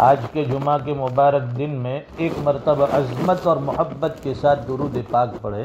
आज के जुमा के मुबारक दिन में एक मरतब अजमत और मोहब्बत के साथ दुरुद पाक पढ़े।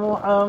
मौलाना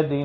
आली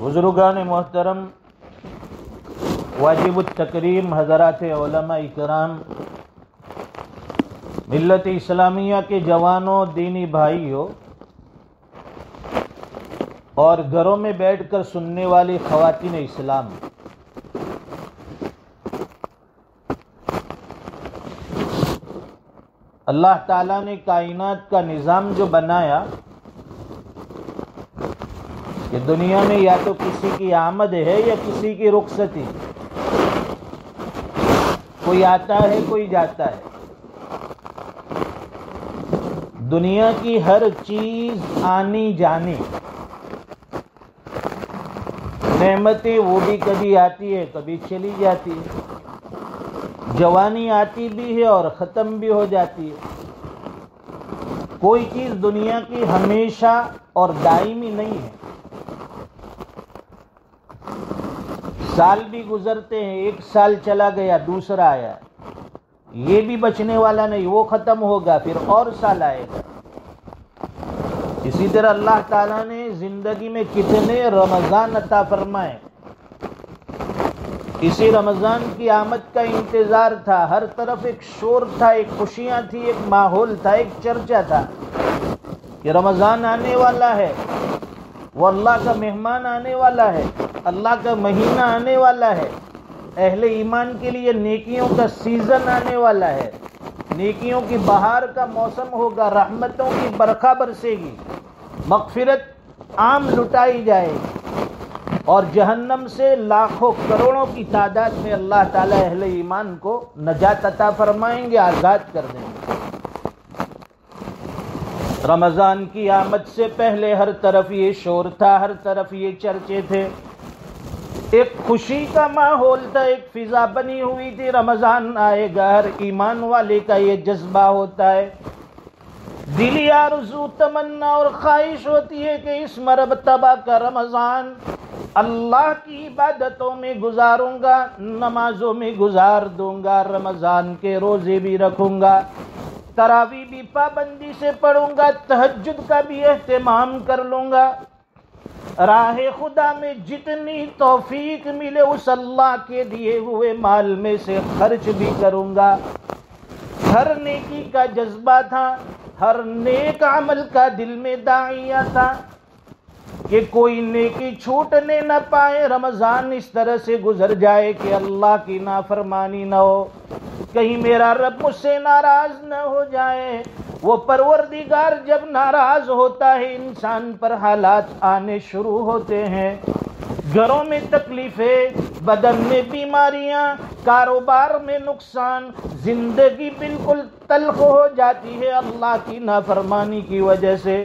बुजुर्गान मोहतरम वाजिब तकरीम हजरात कराम मिलत इस्लामिया के जवानों, दीनी भाइयों, और घरों में बैठकर सुनने वाली खवातीन इस्लाम। अल्लाह ताला ने कायनात का निज़ाम जो बनाया कि दुनिया में या तो किसी की आमद है या किसी की रुखसती कोई आता है, कोई जाता है। दुनिया की हर चीज़ आनी जानी। नेमतें वो भी कभी आती है, कभी चली जाती है। जवानी आती भी है और ख़त्म भी हो जाती है। कोई चीज़ दुनिया की हमेशा और दायमी नहीं है। साल भी गुजरते हैं, एक साल चला गया, दूसरा आया। ये भी बचने वाला नहीं, वो ख़त्म होगा, फिर और साल आएगा। इसी तरह अल्लाह ताला ने ज़िंदगी में कितने रमज़ान अता फरमाए। इसी रमज़ान की आमद का इंतज़ार था, हर तरफ़ एक शोर था, एक खुशियाँ थी, एक माहौल था, एक चर्चा था कि रमज़ान आने वाला है, वो अल्लाह का मेहमान आने वाला है। अल्लाह का महीना आने वाला है। अहले ईमान के लिए नेकियों का सीज़न आने वाला है। नेकियों की बहार का मौसम होगा, रहमतों की बरखा बरसेगी। मगफिरत आम लुटाई जाएगी। और जहन्नम से लाखों करोड़ों की तादाद में अल्लाह ताला अहले ईमान को नजात अता फरमाएँगे, आज़ाद कर देंगे। रमज़ान की आमद से पहले हर तरफ़ ये शोर था, हर तरफ़ ये चर्चे थे। एक खुशी का माहौल था, एक फिजा बनी हुई थी। रमज़ान आएगा हर ईमान वाले का ये जज्बा होता है। दिली आरज़ू तमन्ना और ख्वाहिश होती है कि इस मरतबा का रमज़ान अल्लाह की इबादतों में गुजारूँगा, नमाजों में गुजार दूँगा, रमज़ान के रोज़े भी रखूँगा, तरावी भी पाबंदी से पढ़ूँगा तहजद का भी एहतमाम कर लूँगा। राह खुदा में जितनी तोफीक मिले उस अल्लाह के दिए हुए माल में से खर्च भी करूँगा। हर नेकी का जज्बा था, हर नेक अमल का दिल में दाइया था। कि कोई नेकी छूटने न पाए, रमज़ान इस तरह से गुजर जाए कि अल्लाह की नाफरमानी न हो। कहीं मेरा रब मुझसे नाराज़ न हो जाए। वो परवरदिगार जब नाराज़ होता है, इंसान पर हालात आने शुरू होते हैं। घरों में तकलीफें, बदन में बीमारियाँ, कारोबार में नुकसान, ज़िंदगी बिल्कुल तलख हो जाती है अल्लाह की नाफरमानी की वजह से।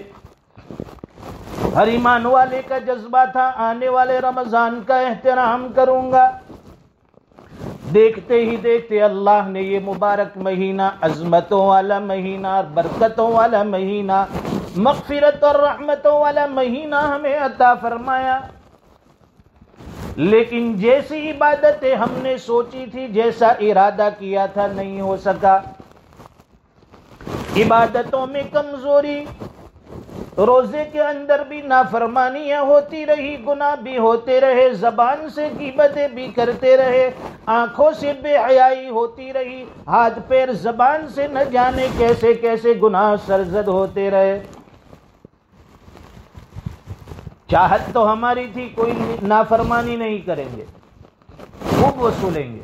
हर ईमान वाले का जज्बा था, आने वाले रमज़ान का एहतराम करूँगा। देखते ही देखते अल्लाह ने ये मुबारक महीना, अजमतों वाला महीना, बरकतों वाला महीना, मगफिरत और रहमतों वाला महीना हमें अता फरमाया। लेकिन जैसी इबादतें हमने सोची थी, जैसा इरादा किया था, नहीं हो सका। इबादतों में कमज़ोरी रोज़े के अंदर भी नाफरमानियाँ होती रही, गुनाह भी होते रहे, जबान से कीबतें भी करते रहे, आँखों से बेहयाई होती रही, हाथ पैर जबान से न जाने कैसे कैसे गुनाह सरजद होते रहे। चाहत तो हमारी थी, कोई नाफरमानी नहीं करेंगे, खूब वसूलेंगे।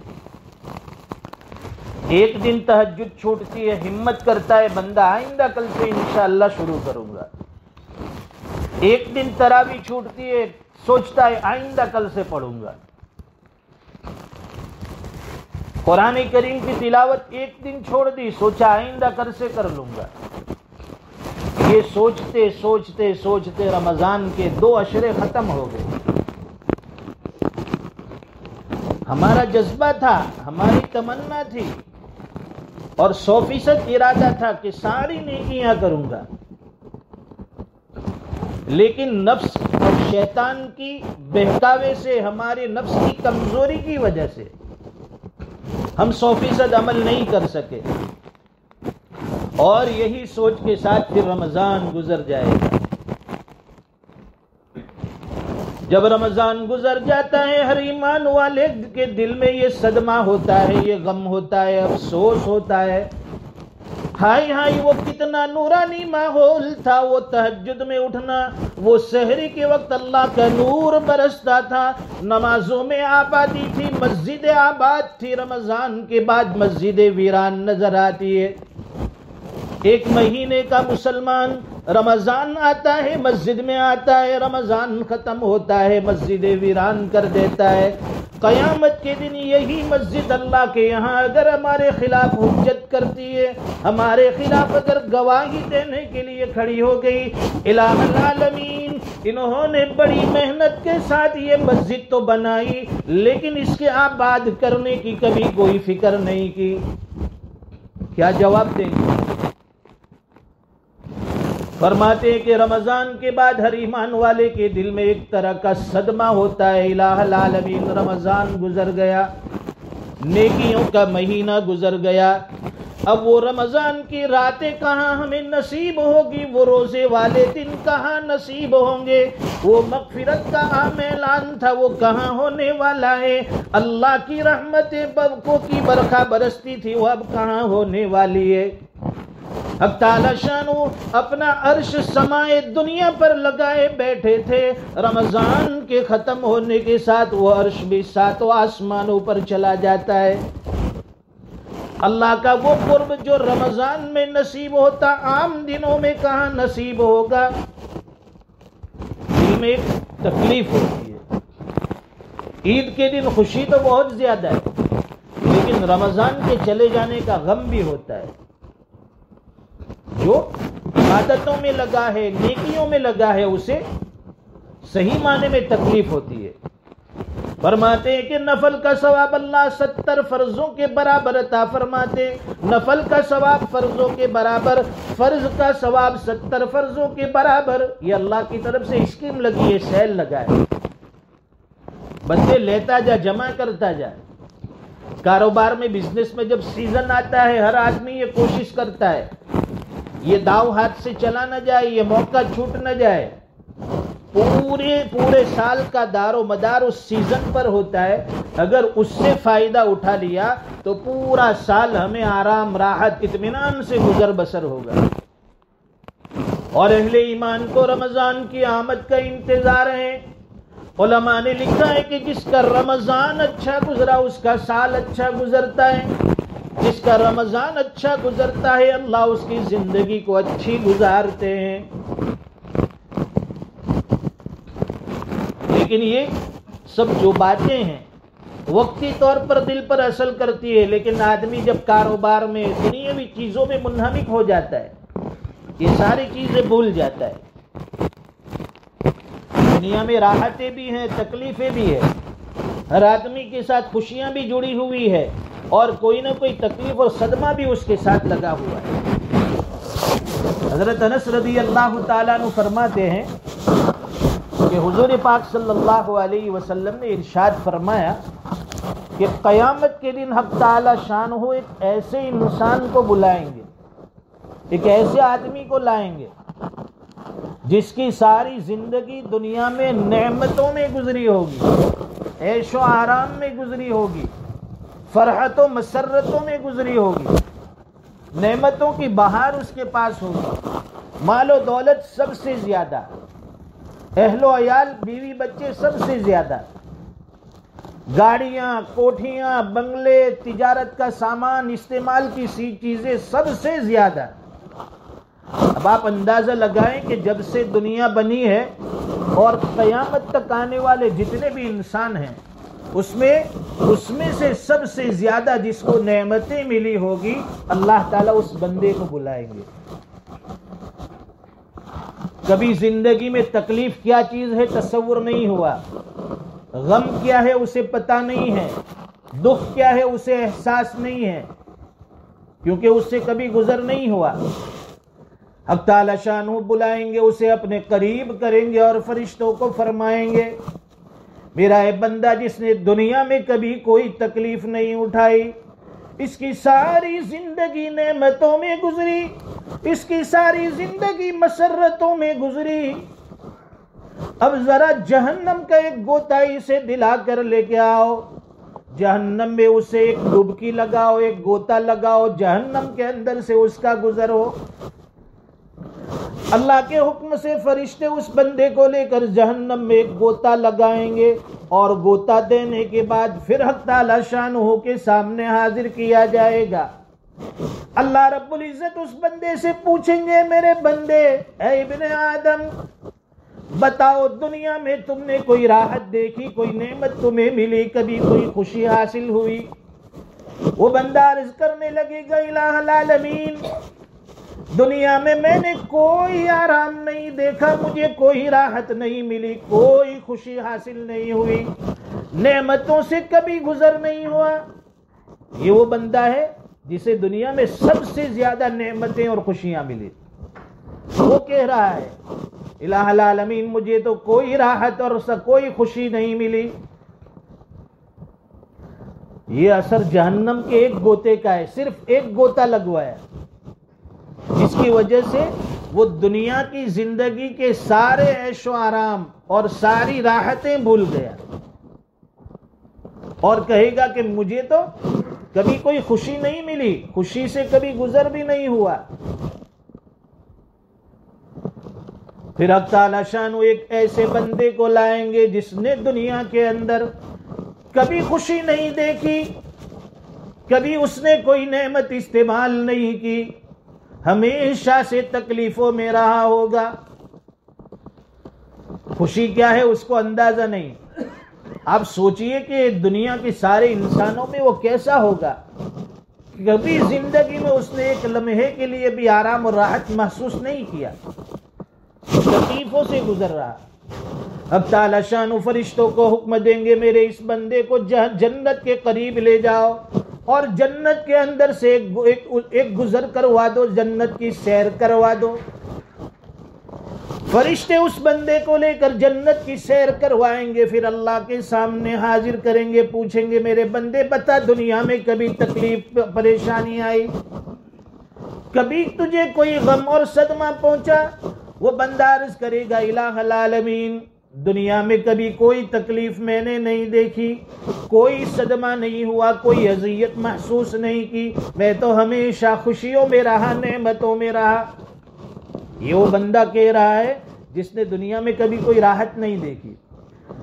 एक दिन तहज्जुद छूटती है, हिम्मत करता है, बंदा आइंदा कल से इंशाल्लाह शुरू करूँगा। एक दिन तरावी छूटती है, सोचता है, आइंदा कल से पढ़ूँगा। कुरान करीम की तिलावत एक दिन छोड़ दी, सोचा आइंदा कर से कर लूँगा। ये सोचते सोचते सोचते रमज़ान के दो अशरे खत्म हो गए। हमारा जज्बा था, हमारी तमन्ना थी, और सौ फ़ीसद इरादा था कि सारी नेकियाँ करूँगा। लेकिन नफ्स और शैतान की बहकावे से, हमारे नफ्स की कमज़ोरी की वजह से हम सौ फ़ीसद अमल नहीं कर सके। और यही सोच के साथ फिर रमज़ान गुजर जाएगा जब रमज़ान गुजर जाता है, हर ईमान वाले के दिल में ये सदमा होता है, ये गम होता है, अफसोस होता है। हाय हाय, वो कितना नूरानी माहौल था, वो तहजद में उठना, वो शहरी के वक्त अल्लाह का नूर बरसता था। नमाजों में आबादी थी, मस्जिद आबाद थी, रमज़ान के बाद मस्जिद वीरान नज़र आती है। एक महीने का मुसलमान रमज़ान आता है, मस्जिद में आता है, रमज़ान खत्म होता है, मस्जिद वीरान कर देता है। कयामत के दिन यही मस्जिद अल्लाह के यहाँ अगर हमारे खिलाफ हुज्जत करती है, हमारे खिलाफ अगर गवाही देने के लिए खड़ी हो गई इलामीन इन्होंने बड़ी मेहनत के साथ ये मस्जिद तो बनाई, लेकिन इसके आबाद करने की कभी कोई फ़िक्र नहीं की। क्या जवाब देंगे? फरमाते कि रमज़ान के बाद हर ईमान वाले के दिल में एक तरह का सदमा होता है इलामीन रमज़ान गुजर गया। नेकियों का महीना गुजर गया। अब वो रमज़ान की रातें कहाँ हमें नसीब होगी? वो रोज़े वाले दिन कहाँ नसीब होंगे? वो मगफिरत का आम ऐलान था, वो कहाँ होने वाला है? अल्लाह की रहमत बबकों की बरखा बरसती थी, वो अब कहाँ होने वाली है? शानु अपना अर्श समाए दुनिया पर लगाए बैठे थे। रमज़ान के खत्म होने के साथ वो अर्श भी सातों आसमानों पर चला जाता है। अल्लाह का वो कुर्ब जो रमज़ान में नसीब होता, आम दिनों में कहा नसीब होगा? में तकलीफ़ होती है। ईद के दिन खुशी तो बहुत ज़्यादा है, लेकिन रमज़ान के चले जाने का गम भी होता है। जो इबादतों में लगा है, नेकियों में लगा है, उसे सही माने में तकलीफ़ होती है। फरमाते हैं कि नफल का सवाब अल्लाह सत्तर फर्जों के बराबर अता फरमाते नफल का सवाब फर्जों के बराबर, फ़र्ज़ का सवाब सत्तर फर्जों के बराबर। ये अल्लाह की तरफ़ से स्कीम लगी है, सेल लगा है बंदे लेता जा, जमा करता जा। कारोबार में, बिज़नेस में जब सीज़न आता है, हर आदमी ये कोशिश करता है ये दाव हाथ से चला ना जाए, ये मौका छूट ना जाए। पूरे पूरे साल का दारो मदार उस सीज़न पर होता है। अगर उससे फ़ायदा उठा लिया तो पूरा साल हमें आराम, राहत इतमान से गुजर बसर होगा। और अहले ईमान को रमज़ान की आमद का इंतज़ार है। ने लिखा है कि जिसका रमज़ान अच्छा गुजरा, उसका साल अच्छा गुजरता है। जिसका रमज़ान अच्छा गुजरता है, अल्लाह उसकी ज़िंदगी को अच्छी गुजारते हैं। लेकिन ये सब जो बातें हैं, वक्ती तौर पर दिल पर असर करती है, लेकिन आदमी जब कारोबार में दुनियावी चीज़ों में मुनहमिक हो जाता है, ये सारी चीज़ें भूल जाता है। दुनिया में राहतें भी हैं, तकलीफें भी है। हर आदमी के साथ खुशियाँ भी जुड़ी हुई है। और कोई ना कोई तकलीफ़ और सदमा भी उसके साथ लगा हुआ है। हज़रत अनस रदी अल्लाह तु फरमाते हैं कि हुजूर पाक सल्लल्लाहु अलैहि वसल्लम ने इरशाद फरमाया कि क़यामत के दिन हक ताला शान हो एक ऐसे इंसान को बुलाएँगे, एक ऐसे आदमी को लाएँगे जिसकी सारी ज़िंदगी दुनिया में नेमतों में गुजरी होगी, ऐशो आराम में गुजरी होगी। फ़रहतों मसरतों में गुजरी होगी। नेमतों की बहार उसके पास होगी। मालो दौलत सबसे ज़्यादा। अहलो अयाल, बीवी बच्चे सबसे ज़्यादा। गाड़ियाँ, कोठियाँ, बंगले, तिजारत का सामान, इस्तेमाल की सी चीज़ें सबसे ज़्यादा। अब आप अंदाज़ा लगाएँ कि जब से दुनिया बनी है और क़यामत तक आने वाले जितने भी इंसान हैं उसमें उसमें से सबसे ज़्यादा जिसको नेमतें मिली होगी, अल्लाह ताला उस बंदे को बुलाएँगे। कभी ज़िंदगी में तकलीफ़ क्या चीज़ है, तस्वुर नहीं हुआ। गम क्या है, उसे पता नहीं है। दुख क्या है, उसे एहसास नहीं है। क्योंकि उससे कभी गुजर नहीं हुआ। हक शानू बुलाएँगे, उसे अपने करीब करेंगे और फरिश्तों को फरमाएँगे। मेरा है बंदा जिसने दुनिया में कभी कोई तकलीफ़ नहीं उठाई। इसकी सारी ज़िंदगी नेमतों में गुजरी। इसकी सारी ज़िंदगी मसरतों में गुजरी। अब जरा जहन्नम का एक गोता इसे दिला कर लेके आओ। जहन्नम में उसे एक डुबकी लगाओ, एक गोता लगाओ। जहन्नम के अंदर से उसका गुजर। हो अल्लाह के हुक्म से फरिश्ते उस बंदे को लेकर जहन्नम में एक गोता लगाएँगे और गोता देने के बाद फिर हक शान हो के सामने हाजिर किया जाएगा। अल्लाह रब्बुल इज़्ज़त उस बंदे से पूछेंगे, मेरे बंदे इब्ने आदम, बताओ दुनिया में तुमने कोई राहत देखी, कोई नेमत तुम्हें मिली, कभी कोई खुशी हासिल हुई? वो बंदा अर्ज़ करने लगेगा इलामीन दुनिया में मैंने कोई आराम नहीं देखा, मुझे कोई राहत नहीं मिली, कोई खुशी हासिल नहीं हुई। नेमतों से कभी गुजर नहीं हुआ। ये वो बंदा है जिसे दुनिया में सबसे ज़्यादा नेमतें और खुशियाँ मिली। वो कह रहा है इलामीन मुझे तो कोई राहत और कोई खुशी नहीं मिली। ये असर जहन्नम के एक गोते का है, सिर्फ़ एक गोता लगवाया। जिसकी वजह से वो दुनिया की ज़िंदगी के सारे ऐशो आराम और सारी राहतें भूल गया। और कहेगा कि मुझे तो कभी कोई खुशी नहीं मिली, खुशी से कभी गुजर भी नहीं हुआ। फिर अख्तालाशान एक ऐसे बंदे को लाएँगे जिसने दुनिया के अंदर कभी खुशी नहीं देखी, कभी उसने कोई नेमत इस्तेमाल नहीं की। हमेशा से तकलीफों में रहा होगा। खुशी क्या है, उसको अंदाज़ा नहीं। आप सोचिए कि दुनिया के सारे इंसानों में वो कैसा होगा। कभी ज़िंदगी में उसने एक लम्हे के लिए भी आराम और राहत महसूस नहीं किया। तकलीफों से गुजर रहा। अब ताला शान फरिश्तों को हुक्म देंगे, मेरे इस बंदे को जन्नत के करीब ले जाओ। और जन्नत के अंदर से एक, एक, एक गुजर करवा दो जन्नत की सैर करवा दो। फरिश्ते उस बंदे को लेकर जन्नत की सैर करवाएँगे फिर अल्लाह के सामने हाजिर करेंगे पूछेंगे मेरे बंदे बता दुनिया में कभी तकलीफ़ परेशानी आई? कभी तुझे कोई गम और सदमा पहुँचा? वो बंदा अर्ज़ करेगा इलामीन दुनिया में कभी कोई तकलीफ़ मैंने नहीं देखी, कोई सदमा नहीं हुआ, कोई अजियत महसूस नहीं की। मैं तो हमेशा खुशियों में रहा, नेमतों में रहा। ये वो बंदा कह रहा है जिसने दुनिया में कभी कोई राहत नहीं देखी।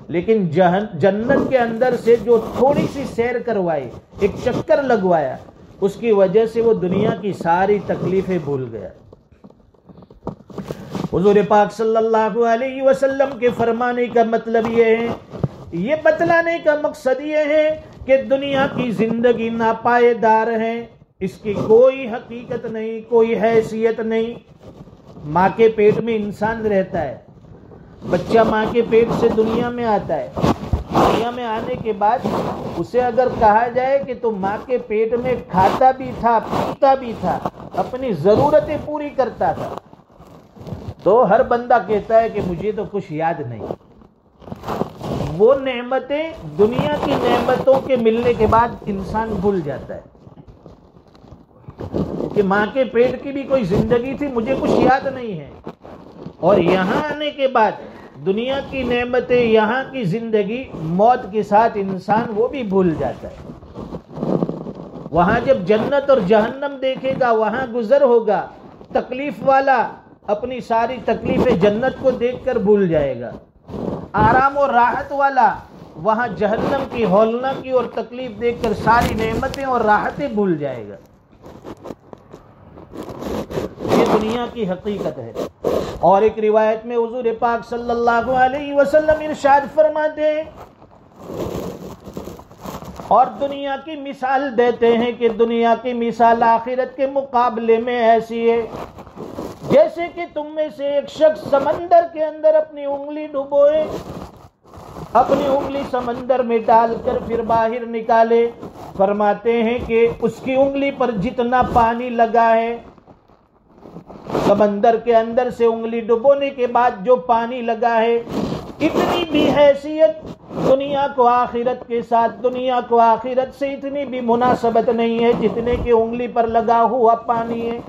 लेकिन जहन, जन्नत के अंदर से जो थोड़ी सी सैर करवाई, एक चक्कर लगवाया, उसकी वजह से वो दुनिया की सारी तकलीफें भूल गया। हजूर पाक सल्लल्लाहु अलैहि वसल्लम के फरमाने का मतलब ये है, ये बतलाने का मकसद ये है कि दुनिया की ज़िंदगी नापायेदार है, इसकी कोई हकीकत नहीं, कोई हैसियत नहीं। माँ के पेट में इंसान रहता है, बच्चा माँ के पेट से दुनिया में आता है। दुनिया में आने के बाद उसे अगर कहा जाए कि तो माँ के पेट में खाता भी था, पीता भी था, अपनी ज़रूरतें पूरी करता था। तो हर बंदा कहता है कि मुझे तो कुछ याद नहीं। वो नेमतें दुनिया की नेमतों के मिलने के बाद इंसान भूल जाता है। कि माँ के पेट की भी कोई ज़िंदगी थी, मुझे कुछ याद नहीं है। और यहाँ आने के बाद दुनिया की नेमतें, यहाँ की ज़िंदगी, मौत के साथ इंसान वो भी भूल जाता है। वहाँ जब जन्नत और जहन्नम देखेगा, वहाँ गुजर होगा, तकलीफ़ वाला अपनी सारी तकलीफें जन्नत को देखकर भूल जाएगा। आराम और राहत वाला वहाँ जहन्नम की हौलना की और तकलीफ़ देखकर सारी नेमतें और राहतें भूल जाएगा। ये दुनिया की हकीकत है। और एक रिवायत में हजूर पाक सल्लल्लाहु अलैहि वसल्लम इरशाद फरमाते और दुनिया की मिसाल देते हैं कि दुनिया की मिसाल आखिरत के मुकाबले में ऐसी है जैसे कि तुम में से एक शख्स समंदर के अंदर अपनी उंगली डुबोए, अपनी उंगली समंदर में डालकर फिर बाहर निकाले। फरमाते हैं कि उसकी उंगली पर जितना पानी लगा है, समंदर के अंदर से उंगली डुबोने के बाद जो पानी लगा है, इतनी भी हैसियत दुनिया को आखिरत के साथ, दुनिया को आखिरत से इतनी भी मुनासबत नहीं है जितने की उंगली पर लगा हुआ पानी है।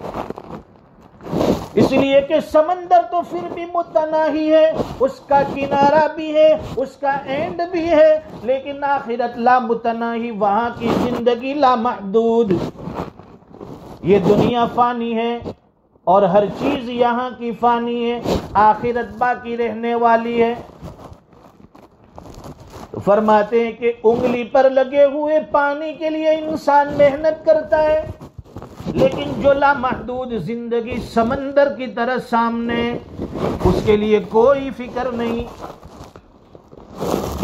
इसलिए कि समंदर तो फिर भी मुतना ही है, उसका किनारा भी है, उसका एंड भी है, लेकिन आखिरत ला मुतना ही वहाँ की ज़िंदगी ला महदूद ये दुनिया फानी है और हर चीज़ यहाँ की फानी है, आखिरत बाकी रहने वाली है। तो फरमाते हैं कि उंगली पर लगे हुए पानी के लिए इंसान मेहनत करता है। लेकिन जो लामहदूद ज़िंदगी समंदर की तरह सामने, उसके लिए कोई फ़िक्र नहीं।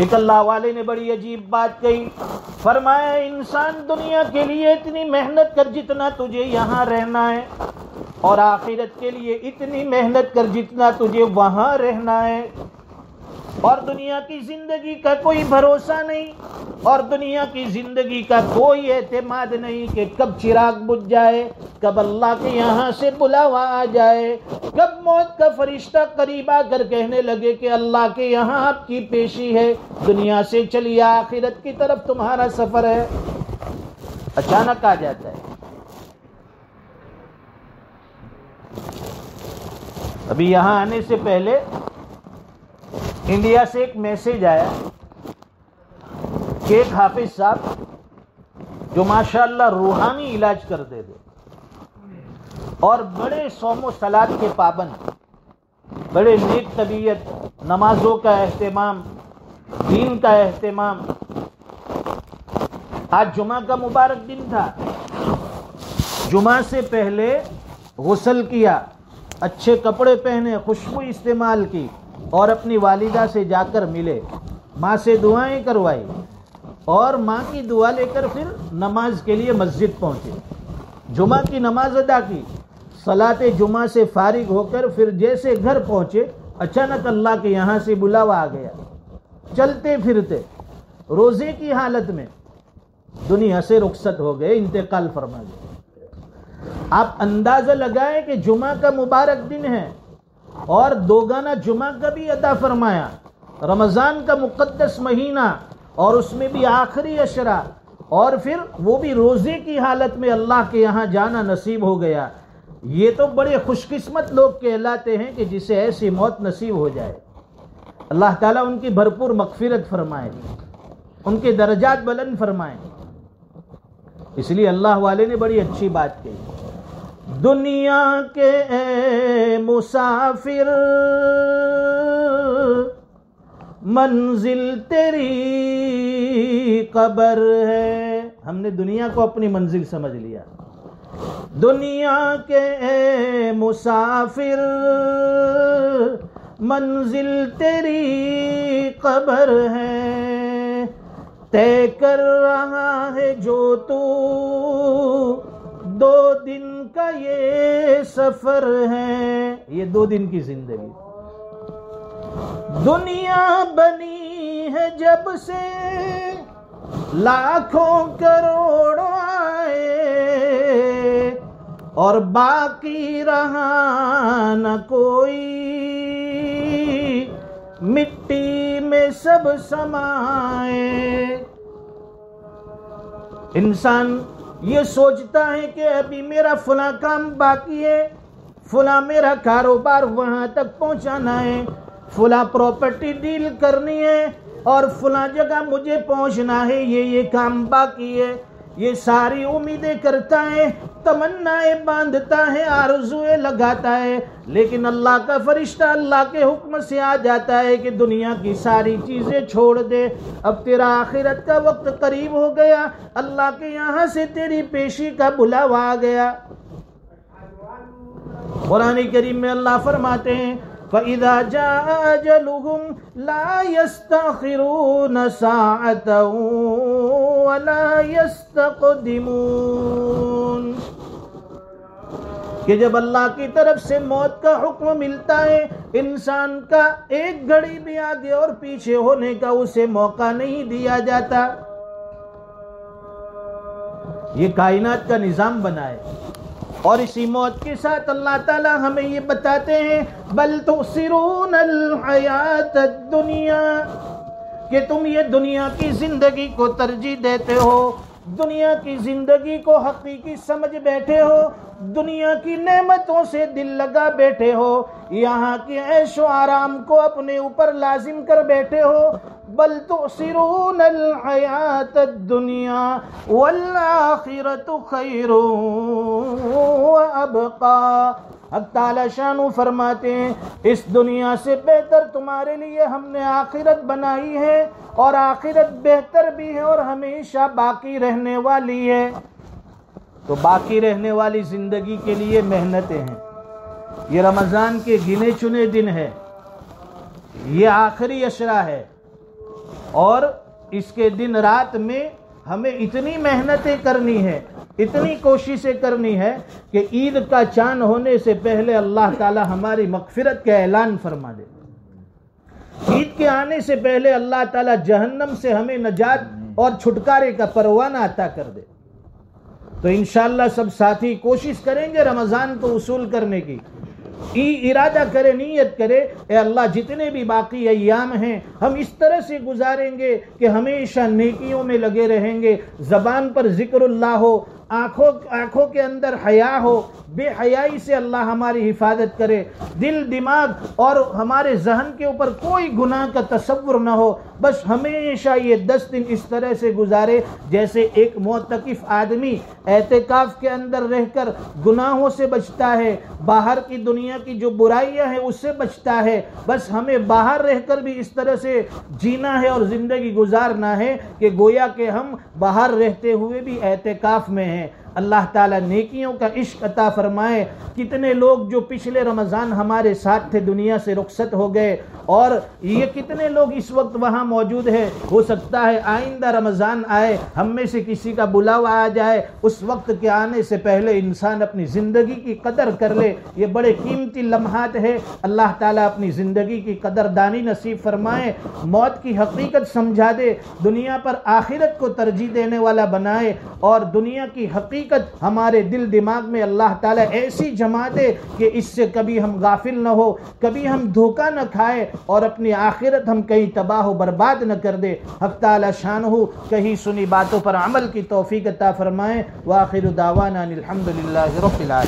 एक अल्लाह वाले ने बड़ी अजीब बात कही, फरमाया, इंसान दुनिया के लिए इतनी मेहनत कर जितना तुझे यहाँ रहना है, और आखिरत के लिए इतनी मेहनत कर जितना तुझे वहाँ रहना है। और दुनिया की ज़िंदगी का कोई भरोसा नहीं, और दुनिया की ज़िंदगी का कोई एतमाद नहीं कि कब चिराग बुझ जाए, कब अल्लाह के यहाँ से बुलावा आ जाए, कब मौत का फरिश्ता करीब आकर कहने लगे कि अल्लाह के यहाँ आपकी पेशी है, दुनिया से चलिए, आखिरत की तरफ़ तुम्हारा सफ़र है। अचानक आ जाता है। अभी यहाँ आने से पहले इंडिया से एक मैसेज आया कि एक हाफिज साहब जो माशाल्लाह रूहानी इलाज कर दे दे और बड़े सोमो सलाद के पाबंद, बड़े नेक तबीयत, नमाजों का अहतमाम दीन का अहतमाम आज जुमा का मुबारक दिन था। जुमा से पहले गसल किया, अच्छे कपड़े पहने, खुशबू इस्तेमाल की। और अपनी वालिदा से जाकर मिले। माँ से दुआएँ करवाई और माँ की दुआ लेकर फिर नमाज़ के लिए मस्जिद पहुँचे। जुमा की नमाज़ अदा की। सलात जुमा से फारिग होकर फिर जैसे घर पहुँचे, अचानक अल्लाह के यहाँ से बुलावा आ गया। चलते फिरते, रोज़े की हालत में दुनिया से रुखसत हो गए, इंतकाल फरमा गए आप अंदाज़ा लगाएँ कि जुमा का मुबारक दिन है। और दोगाना जुमा का भी अदा फरमाया। रमज़ान का मुकद्दस महीना और उसमें भी आखिरी अशरा। और फिर वो भी रोज़े की हालत में अल्लाह के यहाँ जाना नसीब हो गया। ये तो बड़े खुशकिस्मत लोग कहलाते हैं कि जिसे ऐसी मौत नसीब हो जाए। अल्लाह ताला उनकी भरपूर मगफिरत फरमाए, उनके दर्जात बुलंद फरमाए। इसलिए अल्लाह वाले ने बड़ी अच्छी बात कही। दुनिया के ए मुसाफिर, मंजिल तेरी कबर है। हमने दुनिया को अपनी मंजिल समझ लिया। दुनिया के ए मुसाफिर, मंजिल तेरी कबर है। तय कर रहा है जो तू दो दिन का ये सफ़र है। ये दो दिन की ज़िंदगी। दुनिया बनी है जब से लाखों करोड़ों आए, और बाकी रहा न कोई। मिट्टी में सब समाए। इंसान ये सोचता है कि अभी मेरा फला काम बाकी है। फला मेरा कारोबार वहाँ तक पहुँचाना है। फला प्रॉपर्टी डील करनी है और फला जगह मुझे पहुँचना है, ये ये काम बाकी है। ये सारी उम्मीदें करता है, तमन्नाएँ बांधता है, आरजुए लगाता है। लेकिन अल्लाह का फरिश्ता अल्लाह के हुक्म से आ जाता है कि दुनिया की सारी चीज़ें छोड़ दे। अब तेरा आखिरत का वक्त करीब हो गया। अल्लाह के यहाँ से तेरी पेशी का बुलावा आ गया। कुरान करीम में अल्लाह फरमाते हैं फ़ैदा जाजलुहुम ला यस्तखिरून साअतन वला यस्तक़दिमून कि जब अल्लाह की तरफ़ से मौत का हुक्म मिलता है, इंसान का एक घड़ी भी आगे और पीछे होने का उसे मौका नहीं दिया जाता। ये कायनात का निज़ाम बना है। और इसी मौत के साथ अल्लाह ताला हमें ये बताते हैं, बल तो सिरून हयात दुनिया, कि तुम ये दुनिया की ज़िंदगी को तरजीह देते हो, दुनिया की ज़िंदगी को हकीकी समझ बैठे हो, दुनिया की नेमतों से दिल लगा बैठे हो, यहाँ के ऐशो आराम को अपने ऊपर लाजिम कर बैठे हो बल तो सिरून हयात दुनिया वल्लाखिरत खैर अबका। अल्लाह शानू फरमाते हैं, इस दुनिया से बेहतर तुम्हारे लिए हमने आखिरत बनाई है और आखिरत बेहतर भी है और हमेशा बाकी रहने वाली है। तो बाकी रहने वाली ज़िंदगी के लिए मेहनतें हैं। ये रमज़ान के गिने चुने दिन है। ये आखिरी अशरा है। और इसके दिन रात में हमें इतनी मेहनतें करनी है, इतनी कोशिशें करनी है कि ईद का चाँद होने से पहले अल्लाह ताला हमारी मगफिरत का ऐलान फरमा दे। ईद के आने से पहले अल्लाह ताला जहन्नम से हमें नजात और छुटकारे का परवाना अता कर दे। तो इनशाला सब साथी कोशिश करेंगे रमज़ान को वसूल करने की। इरादा करे, नीयत करे, ए अल्लाह जितने भी बाकी अयाम हैं, हम इस तरह से गुजारेंगे कि हमेशा नेकियों में लगे रहेंगे। ज़बान पर ज़िक्रुल्लाह हो आँखों, आँखों के अंदर हया हो, बेहयाई से अल्लाह हमारी हिफाजत करे। दिल, दिमाग और हमारे जहन के ऊपर कोई गुनाह का तस्वुर ना हो। बस हमेशा ये दस दिन इस तरह से गुजारे जैसे एक मोतकफ आदमी एहतिकाफ के अंदर रहकर गुनाहों से बचता है। बाहर की दुनिया की जो बुराइयाँ हैं उससे बचता है। बस हमें बाहर रहकर भी इस तरह से जीना है और ज़िंदगी गुजारना है कि गोया के हम बाहर रहते हुए भी एहतिकाफ में हैं। tiene अल्लाह ताला नेकियों का इश्क अता फरमाए। कितने लोग जो पिछले रमज़ान हमारे साथ थे, दुनिया से रुखसत हो गए, और ये कितने लोग इस वक्त वहाँ मौजूद है? हो सकता है आइंदा रमज़ान आए, हम में से किसी का बुलावा आ जाए। उस वक्त के आने से पहले इंसान अपनी ज़िंदगी की कदर कर ले। ये बड़े कीमती लम्हात है। अल्लाह ताला अपनी ज़िंदगी की कदरदानी नसीब फरमाए, मौत की हकीकत समझा दे, दुनिया पर आखिरत को तरजीह देने वाला बनाए, और दुनिया की हकीकत हमारे दिल दिमाग में अल्लाह ताला ऐसी जमा दे कि इससे कभी हम गाफिल ना हो, कभी हम धोखा न खाए और अपनी आखिरत हम कहीं तबाह बर्बाद न कर दे। हफ़्ता शान हो कहीं सुनी बातों पर अमल की तोफ़ी अता फरमाएँ। वाखिर दावाना अलहमदिल्ला